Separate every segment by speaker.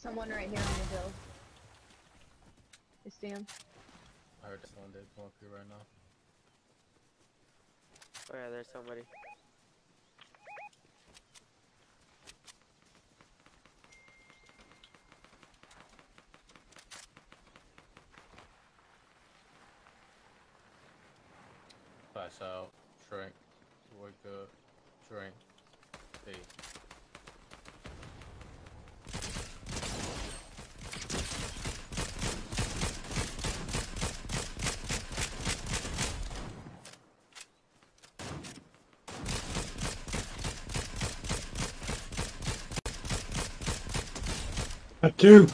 Speaker 1: Someone right here on the hill. I see him.
Speaker 2: I heard someone did come up here right now.
Speaker 3: Oh yeah, there's somebody.
Speaker 2: Flash out, shrink, wake up, shrink, P.
Speaker 4: A two.
Speaker 2: That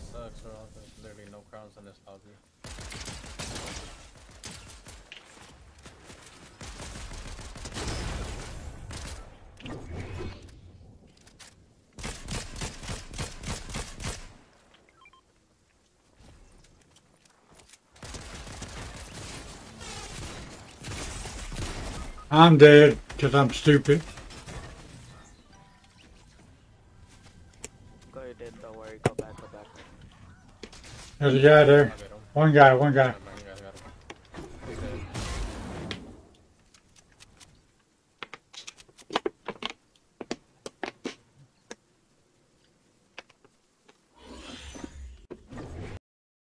Speaker 2: sucks, bro. There's literally no crowns in this lobby.
Speaker 4: I'm dead because I'm stupid.
Speaker 3: Go you did, don't worry, go back, go back.
Speaker 4: There's a guy there.
Speaker 2: I get him.
Speaker 4: One guy, one guy.